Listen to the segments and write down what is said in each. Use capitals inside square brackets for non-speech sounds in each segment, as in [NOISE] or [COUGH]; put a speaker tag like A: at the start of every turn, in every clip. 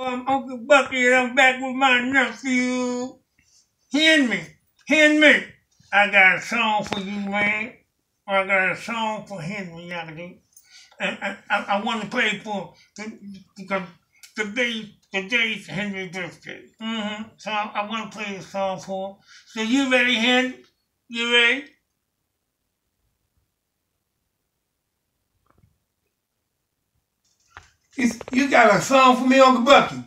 A: I'm Uncle Bucky and I'm back with my nephew. Henry, Henry, I got a song for you, man. I got a song for Henry, Yakety. And I, I, I want to play for the, the, the Henry's birthday. Mm-hmm. So I, I want to play the song for him. So you ready, Henry? You ready? You got a song for me, Uncle Bucky?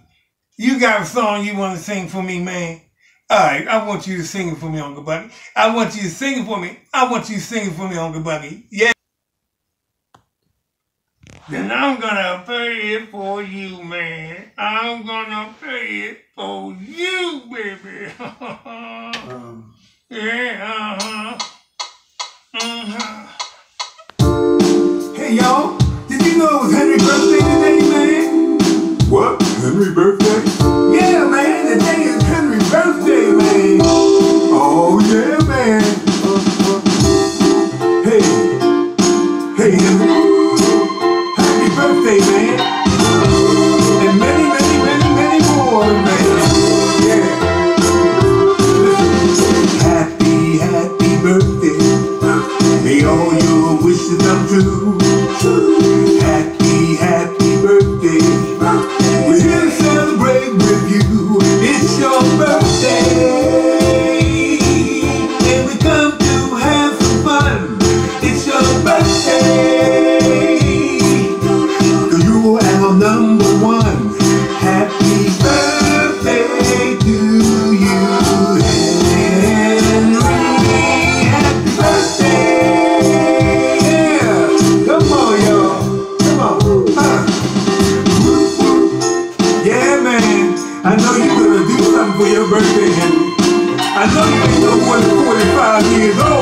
A: You got a song you want to sing for me, man? All right, I want you to sing it for me, Uncle Bucky. I want you to sing it for me. I want you to sing it for me, Uncle Bucky. Yeah. Then I'm gonna play it for you, man. I'm gonna play it for you, baby. [LAUGHS] um. Yeah, uh-huh. Uh-huh.
B: Hey, y'all. Birthday, man.
C: Birthday.
B: I know you ain't no more 45 years old.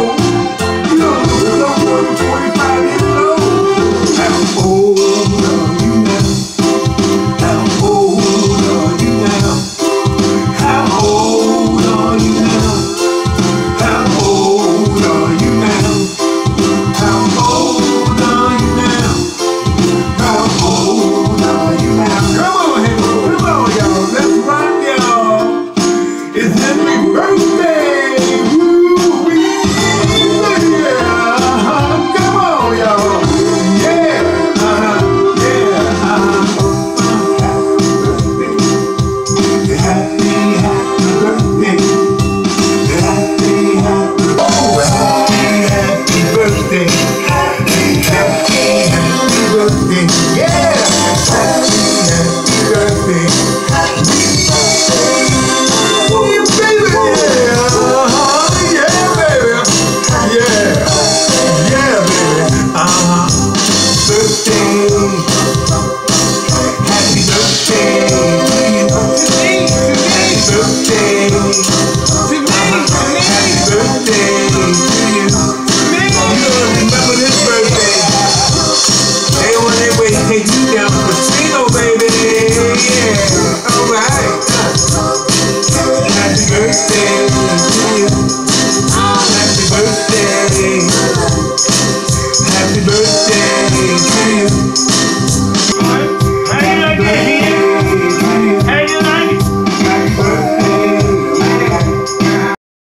B: Happy